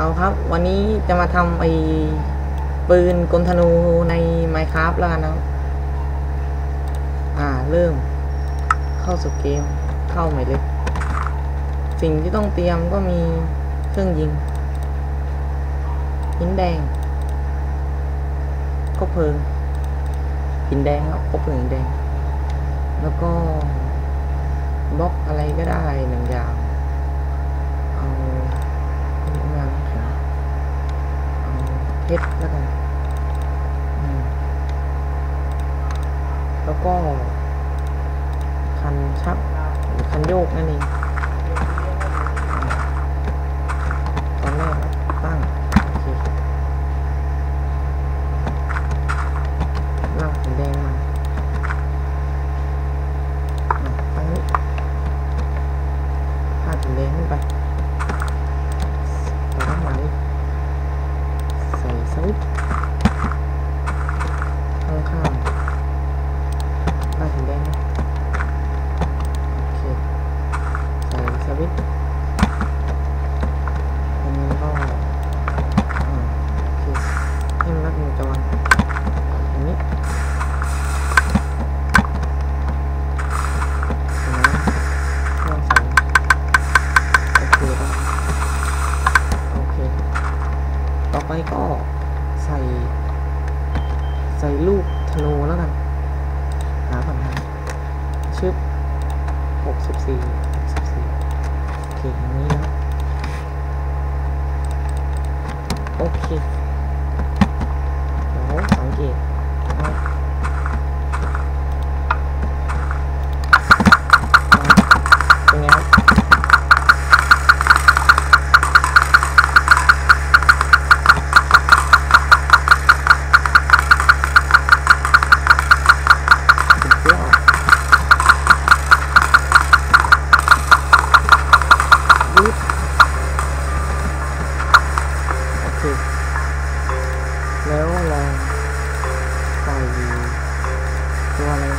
เอาครับ วันนี้จะมาทำไอ้ปืนกลธนูใน Minecraft แล้วกันนะครับอ่า เริ่ม เข้าสู่เกม เข้าใหม่เลย สิ่งที่ต้องเตรียมก็มีเครื่องยิง หินแดง ก็เพลิง หินแดงครับก็เพลิงหินแดง แล้วก็บล็อกอะไรก็ได้หนึ่งอย่าง เอาเอางานแข็งเอา เพชรแล้วกันแล้วก็คันชักหรือคันโยกนั่นเองอืมตอนแรกตั้ง โอเคลากสีแดงมาอะตั้งนี้พาดสีแดงขึ้นไปต่อน้ำมันใส่สวิตช์ข้างข้างๆพาดสีแดงนะโอเค ใส่สวิตช์อันนี้ก็ อ่าโอเคให้มันรัดวงจรอย่างนี้อ่าเครื่องใส่โอเคครับโอเค ต่อไปก็ใส่ ใส่ ลูกธนูแล้วกันหาก่อนนะชึบหกสิบสี่หกสิบสี่โอเคอย่างนี้นะครับโอเคเดี๋ยวสังเกตนะ nếu là phải qua đây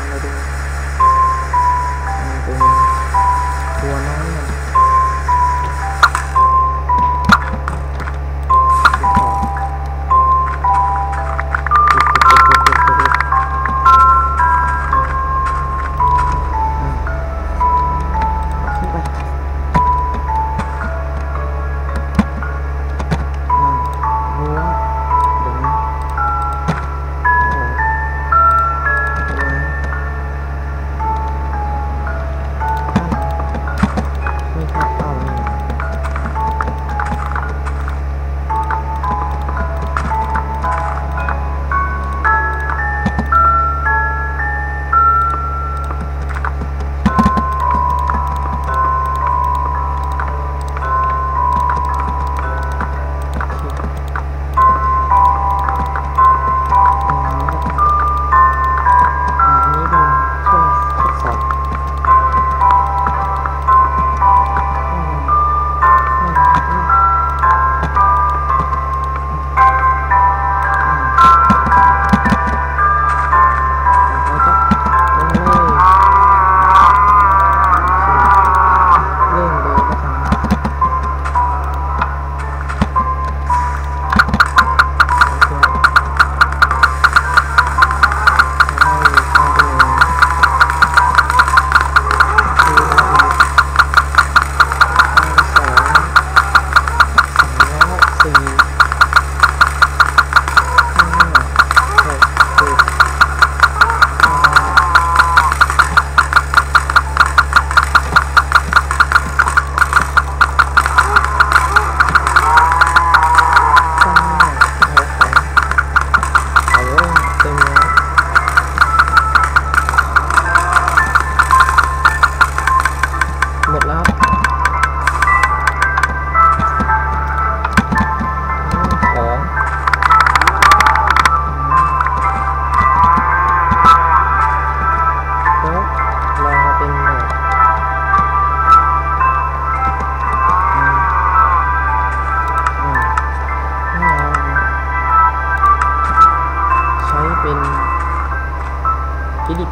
ฟิดิป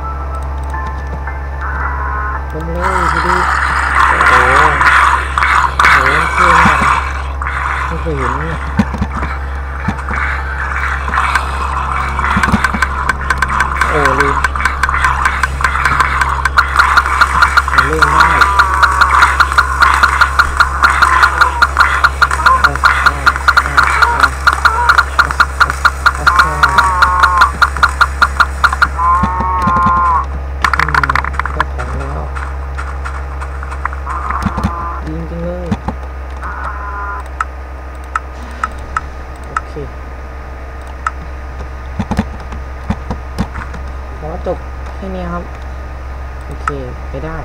ลงเลยฟิลิปโอ้โหโหเท่มากไม่เคยเห็นเนี่ย สิขอจบแค่นี้ครับ โอเค ไปได้